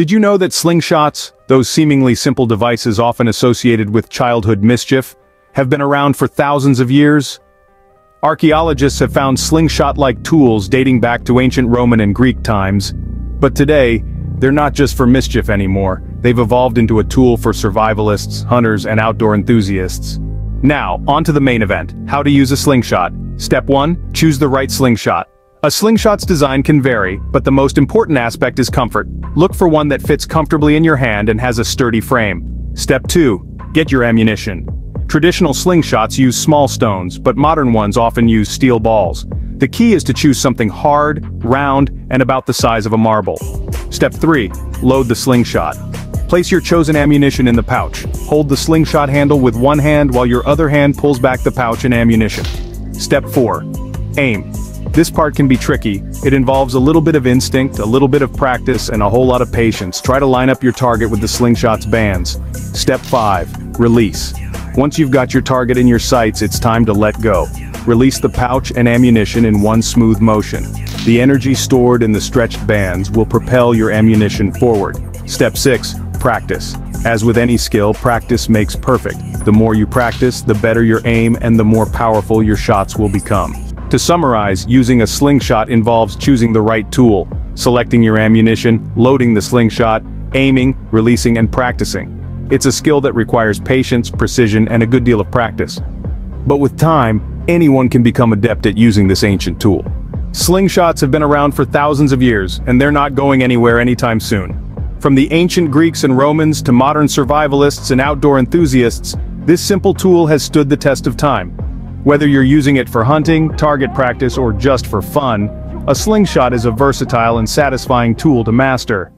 Did you know that slingshots, those seemingly simple devices often associated with childhood mischief, have been around for thousands of years? Archaeologists have found slingshot-like tools dating back to ancient Roman and Greek times. But today, they're not just for mischief anymore, they've evolved into a tool for survivalists, hunters, and outdoor enthusiasts. Now, on to the main event, how to use a slingshot. Step 1, choose the right slingshot. A slingshot's design can vary, but the most important aspect is comfort. Look for one that fits comfortably in your hand and has a sturdy frame. Step 2, get your ammunition. Traditional slingshots use small stones, but modern ones often use steel balls. The key is to choose something hard, round, and about the size of a marble. Step 3. Load the slingshot. Place your chosen ammunition in the pouch. Hold the slingshot handle with one hand while your other hand pulls back the pouch and ammunition. Step 4. Aim. This part can be tricky, it involves a little bit of instinct, a little bit of practice, and a whole lot of patience. Try to line up your target with the slingshot's bands. Step 5. Release. Once you've got your target in your sights it's time to let go. Release the pouch and ammunition in one smooth motion. The energy stored in the stretched bands will propel your ammunition forward. Step 6. Practice. As with any skill, practice makes perfect. The more you practice, the better your aim and the more powerful your shots will become. To summarize, using a slingshot involves choosing the right tool, selecting your ammunition, loading the slingshot, aiming, releasing and practicing. It's a skill that requires patience, precision, and a good deal of practice. But with time, anyone can become adept at using this ancient tool. Slingshots have been around for thousands of years, and they're not going anywhere anytime soon. From the ancient Greeks and Romans to modern survivalists and outdoor enthusiasts, this simple tool has stood the test of time. Whether you're using it for hunting, target practice, or just for fun, a slingshot is a versatile and satisfying tool to master.